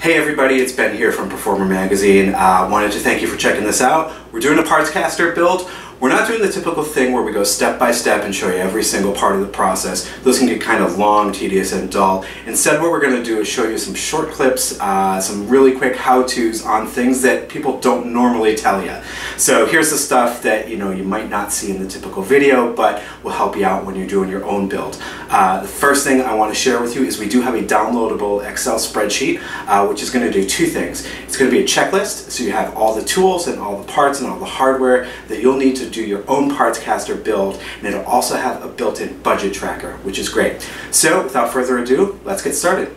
Hey everybody, it's Ben here from Performer Magazine. Uh, wanted to thank you for checking this out. We're doing a partscaster build. We're not doing the typical thing where we go step by step and show you every single part of the process. Those can get kind of long, tedious, and dull. Instead, what we're going to do is show you some short clips, uh, some really quick how-tos on things that people don't normally tell you. So here's the stuff that you know you might not see in the typical video, but will help you out when you're doing your own build. Uh, the first thing I want to share with you is we do have a downloadable Excel spreadsheet, uh, which is going to do two things. It's going to be a checklist, so you have all the tools and all the parts and all the hardware that you'll need to do your own partscaster build and it'll also have a built-in budget tracker which is great. So without further ado let's get started.